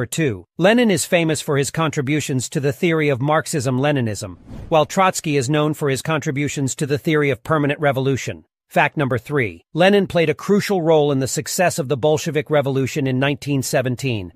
number two. Lenin is famous for his contributions to the theory of Marxism-Leninism, while Trotsky is known for his contributions to the theory of permanent revolution. Fact number three. Lenin played a crucial role in the success of the Bolshevik Revolution in 1917,